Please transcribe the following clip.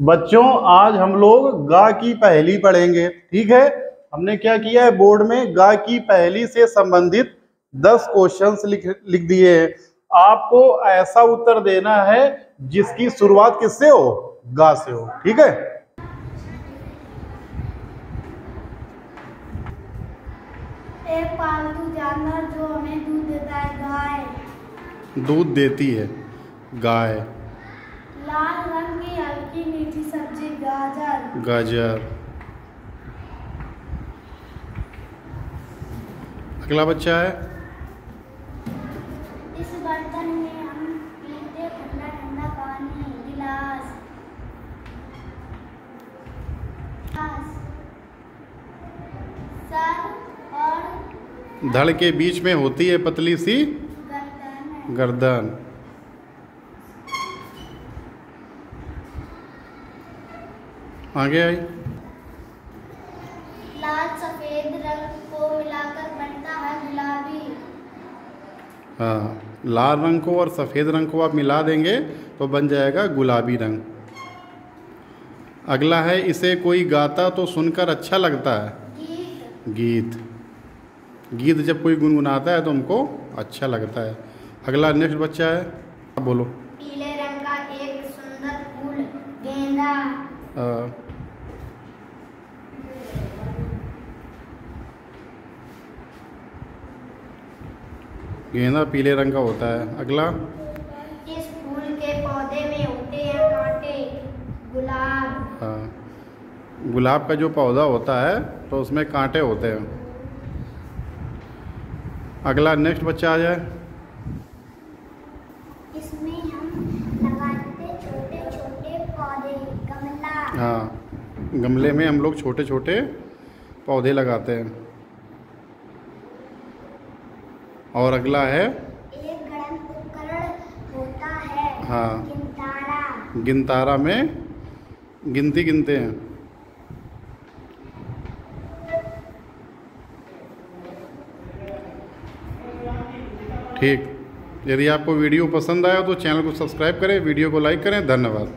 बच्चों आज हम लोग गा की पहली पढ़ेंगे। ठीक है? हमने क्या किया है? बोर्ड में गा की पहली से संबंधित दस क्वेश्चंस लिख लिख दिए हैं। आपको ऐसा उत्तर देना है जिसकी शुरुआत किससे हो? गा से हो। ठीक है? एक पालतू जानवर जो हमें दूध देता है गाय। दूध देती है गाय। लाल रंग की हल्की मीठी सब्ज़ी गाजर। गाजर। अगला बच्चा है। इस बर्तन में हम पीते ठंडा ठंडा पानी गिलास। गिलास। सर और धड़ के बीच में होती है पतली सी गर्दन गर्दन। आगे आई। लाल सफ़ेद रंग को मिलाकर बनता है गुलाबी। हाँ लाल रंग को और सफ़ेद रंग को आप मिला देंगे तो बन जाएगा गुलाबी रंग। अगला है इसे कोई गाता तो सुनकर अच्छा लगता है। गीत। गीत जब कोई गुनगुनाता है तो हमको अच्छा लगता है। अगला नेक्स्ट बच्चा है। आप बोलो। पीले रंग का एक सुंदर फूल गेंदा। गेंदा पीले रंग का होता है। अगला। इस फूल के पौधे में होते हैं कांटे गुलाब। हाँ, गुलाब का जो पौधा होता है तो उसमें कांटे होते हैं। अगला नेक्स्ट बच्चा आ जाए। इसमें हम लगाते छोटे छोटे पौधे गमला। हाँ। गमले में हम लोग छोटे छोटे पौधे लगाते हैं। और अगला है? एक उपकरण होता है हाँ। गिनतारा। गिनतारा में गिनती गिनते हैं। ठीक। यदि आपको वीडियो पसंद आया तो चैनल को सब्सक्राइब करें वीडियो को लाइक करें। धन्यवाद।